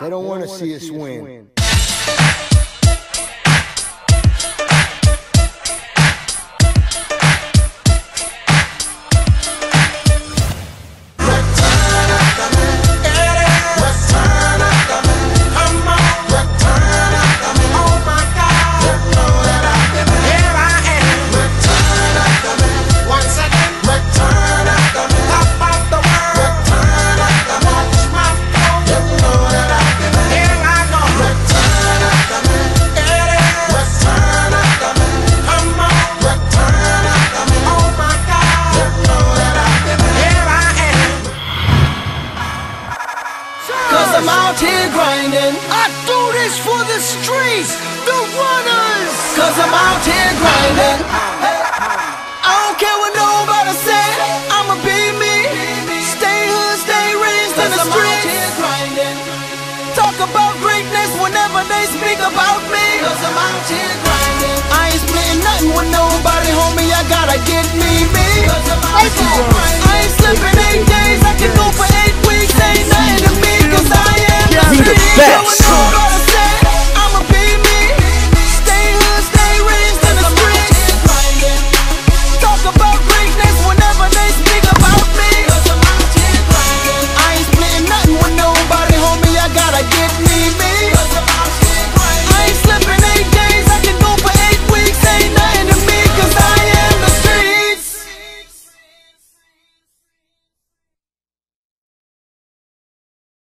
They don't want to see us win. Cause I'm out here grinding. I do this for the streets, the runners. Cause I'm out here grinding. I don't care what nobody say. I'ma be me. Stay hood, stay raised in the streets. Talk about greatness whenever they speak about me. Cause I'm out here grinding. I ain't splitting nothing with nobody, homie. I gotta get me, me. Cause I'm out here grinding. I